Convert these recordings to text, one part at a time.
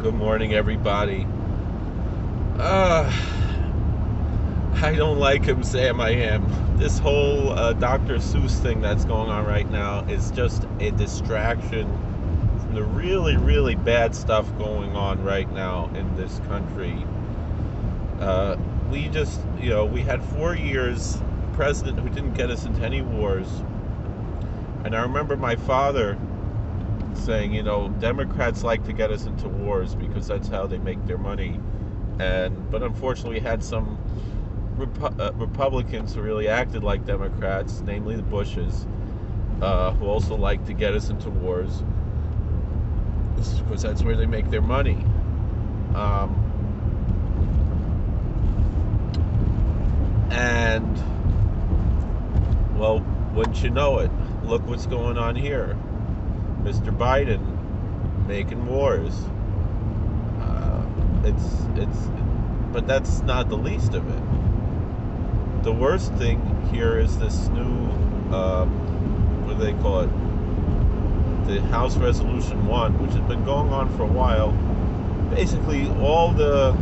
Good morning, everybody. Uh, I don't like him, Sam. I am. This whole uh, Dr. Seuss thing that's going on right now is just a distraction from the really, really bad stuff going on right now in this country. Uh, we just, you know, we had four years president who didn't get us into any wars. And I remember my father saying, you know, Democrats like to get us into wars because that's how they make their money. And but unfortunately, we had some Repu- uh, Republicans who really acted like Democrats, namely the Bushes, uh, who also like to get us into wars because that's where they make their money. Um, and well, wouldn't you know it? Look what's going on here. Mr. Biden making wars. Uh, it's it's, but that's not the least of it. The worst thing here is this new, uh, what do they call it? The House Resolution One, which has been going on for a while. Basically, all the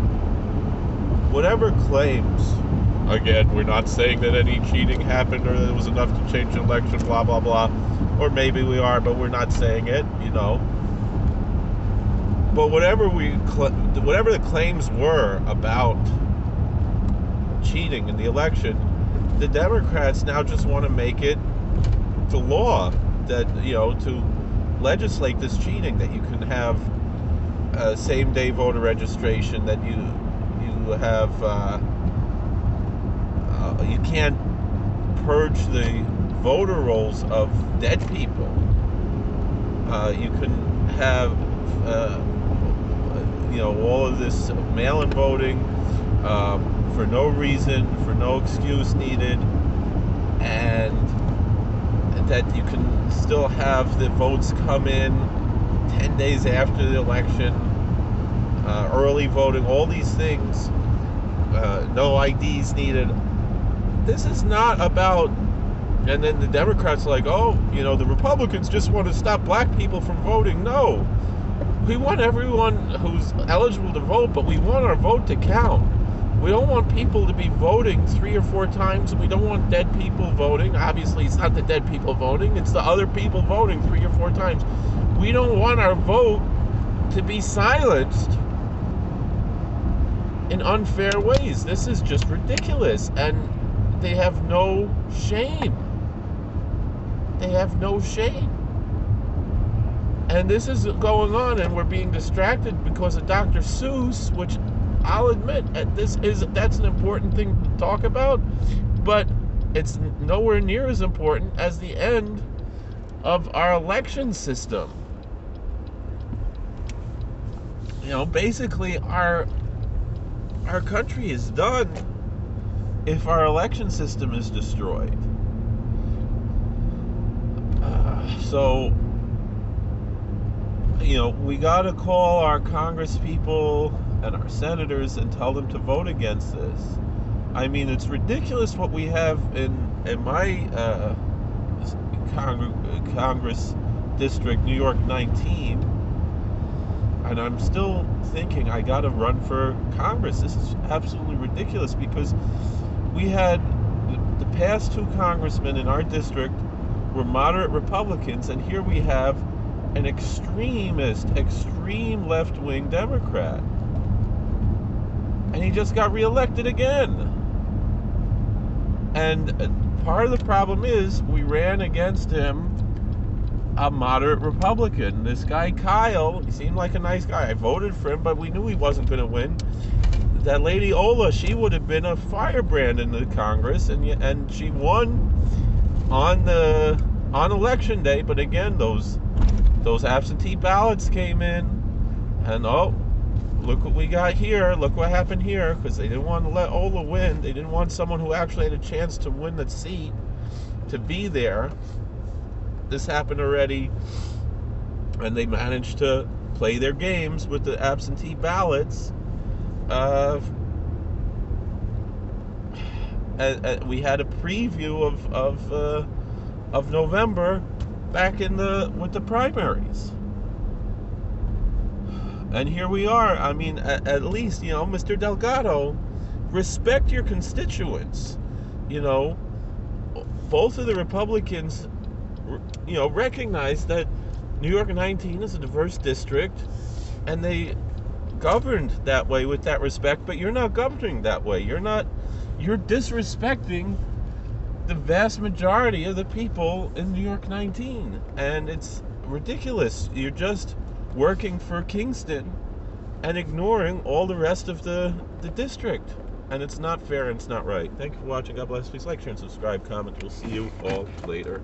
whatever claims. Again, we're not saying that any cheating happened or that it was enough to change the election. Blah blah blah or maybe we are, but we're not saying it, you know. But whatever we, whatever the claims were about cheating in the election, the Democrats now just want to make it the law that you know to legislate this cheating that you can have uh, same day voter registration that you you have uh, uh, you can't purge the voter rolls of dead people. Uh, you can have, uh, you know, all of this mail-in voting um, for no reason, for no excuse needed, and that you can still have the votes come in 10 days after the election, uh, early voting, all these things, uh, no IDs needed. This is not about and then the Democrats are like, oh, you know, the Republicans just want to stop black people from voting. No. We want everyone who's eligible to vote, but we want our vote to count. We don't want people to be voting three or four times. And we don't want dead people voting. Obviously, it's not the dead people voting, it's the other people voting three or four times. We don't want our vote to be silenced in unfair ways. This is just ridiculous. And they have no shame. They have no shame. And this is going on, and we're being distracted because of Dr. Seuss, which I'll admit this is that's an important thing to talk about, but it's nowhere near as important as the end of our election system. You know, basically our our country is done if our election system is destroyed. So, you know, we got to call our Congress people and our senators and tell them to vote against this. I mean, it's ridiculous what we have in in my uh, Cong- Congress district, New York 19, and I'm still thinking I got to run for Congress. This is absolutely ridiculous because we had the past two congressmen in our district were moderate Republicans, and here we have an extremist, extreme left wing Democrat. And he just got reelected again. And uh, part of the problem is we ran against him, a moderate Republican. This guy, Kyle, he seemed like a nice guy. I voted for him, but we knew he wasn't going to win. That lady Ola, she would have been a firebrand in the Congress, and and she won on the on election day. But again, those those absentee ballots came in, and oh, look what we got here. Look what happened here because they didn't want to let Ola win. They didn't want someone who actually had a chance to win the seat to be there. This happened already, and they managed to play their games with the absentee ballots. Uh, and we had a preview of of uh, of November back in the with the primaries. And here we are. I mean, at, at least, you know, Mr. Delgado, respect your constituents. You know, both of the Republicans, you know, recognize that New York 19 is a diverse district and they governed that way with that respect, but you're not governing that way. You're not, you're disrespecting the vast majority of the people in New York 19. And it's ridiculous. You're just working for Kingston and ignoring all the rest of the, the district. And it's not fair and it's not right. Thank you for watching. God bless. Please like, share, and subscribe. Comment. We'll see you all later.